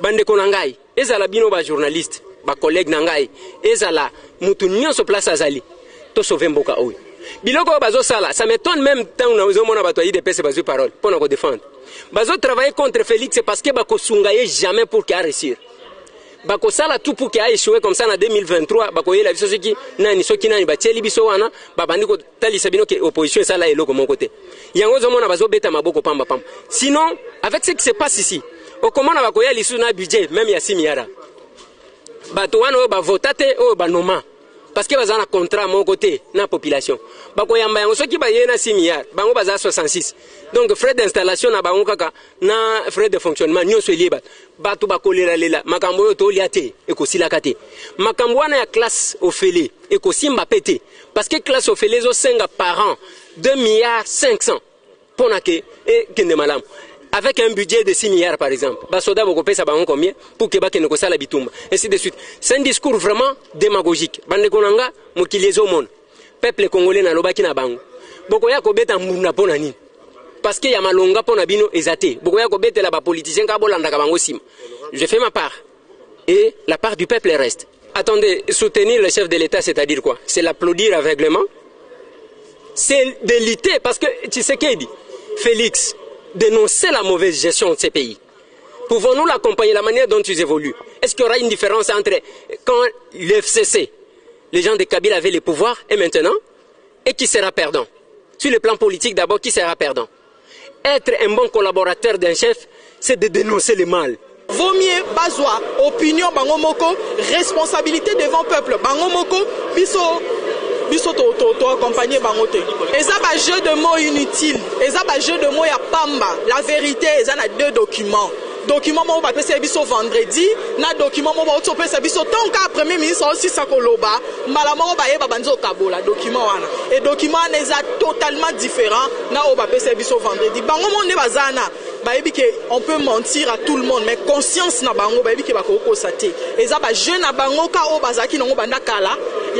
bandeko na ngai ezala bino bajournaliste bakollege na ngai ezala motu nyonso place azali tosauve mboka oyo biloko oyo bazosala ça m'étonne même ntango nazomona bato ya idps bazwi parole mpo na kodefendre bazotravaille contre félix parce que bakosunga ye jamais pour que areussir bakosala tout pour que aechoue comme ça na 2023 bakoyela biso soki nani soki nani batieli biso wana babandi talisa bino ke opposition esala eloko moko te yango ozomona bazobeta maboko pamba pamba sinon avec ce qui se passe ici okomona bakoya lisusu na budget meme ya simiara bato wana oyo bavota te oyo banoma parce que baza na contrat moko te na population bakoyamba yango soki baye na 6 milliards bango baza 66 donc frais d'installation na bango kaka na frais de fonctionnement nyonso elie bato bato bakolelalela makambo oyo tolia te ekosilaka te makambo wana ya classe ofele ekosimba mpe te parce que classe ofele ezosenga parent 2 milliards 500 mpo na ke ekende malamu avec un budget de 6 milliards par exemple basoda bokopesa bango combien pour ke bakende kosala bitumba ainsi de suite c'est un discours vraiment démagogique bandeko na nga mokili ezomona peuple congolais nalobaki na bango bokoya kobeta mbunda mpo na nini parce que ya malonga mpo na bino eza te bokoya kobetela bapoliticien kaka bolandaka bango nsima je fais ma part et la part du peuple reste. Attendez, soutenir le chef de l'État, c'est-à-dire quoi C'est l'applaudir aveuglément C'est de lutter parce que tu sais qu'il dit Félix, dénoncer la mauvaise gestion de ces pays Pouvons-nous l'accompagner, la manière dont ils évoluent Est-ce qu'il y aura une différence entre quand l'FCC, les gens de Kabila avaient les pouvoirs, et maintenant Et qui sera perdant Sur le plan politique d'abord, qui sera perdant Etre un bon collaborateur d'un chef c'est de denoncer le mal. Vaut mieux bazwa opinion bango moko, responsabilite devant peuple bango moko, biso biso to to to accompagner bango te. Eza ba jeu de mots inutile, eza ba jeu de mots ya pamba. La verite eza na deux documents. Document moko ba pesa biso vendredi na document moko bauti kopesa biso tant kaka premier ministre aosisa koloba mbala moko baye babandi kokabola document wana et document wana eza totalement différent na oyo bapesa biso vendredi bango moko nde baza wana bayebi ke on peut mentir à tout le monde mais conscience na bango bayebi ke bakokosa te eza ba jeu na bango ka oyo bazalaki nango banda kala